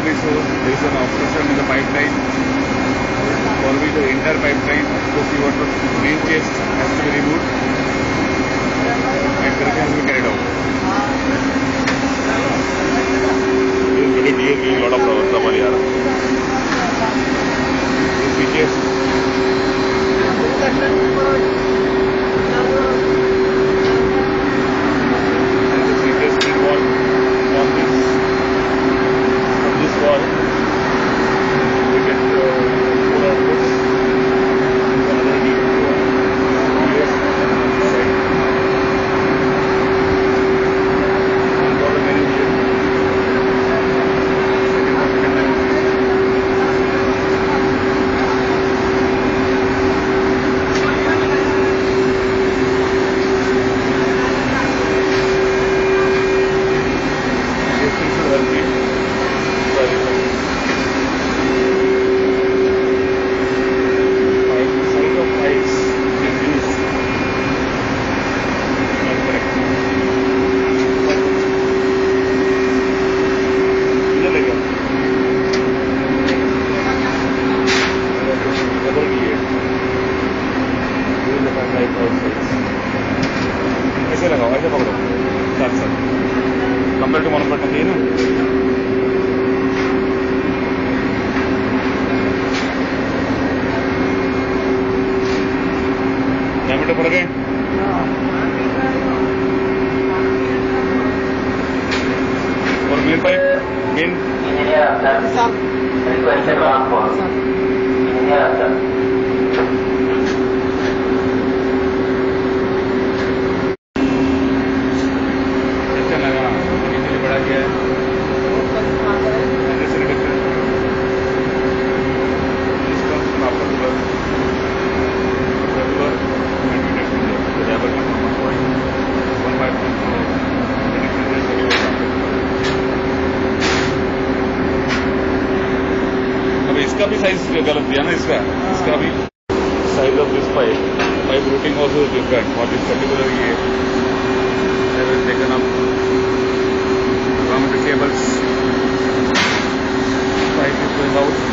heavy source, there is an obstruction in the pipeline for which the entire pipeline, the so C1 main chest has to be removed. ऐसे लगाओ ऐसे पकड़ो साथ साथ compare to मालूम पड़ना चाहिए ना मीटर पड़ गए और मेन पाइप मेन इसका भी साइज़ गलत दिया ना, इसका इसका भी size of this pipe pipe routing also different और दिस पर्टिकुलर ये? Taken up along the cables pipe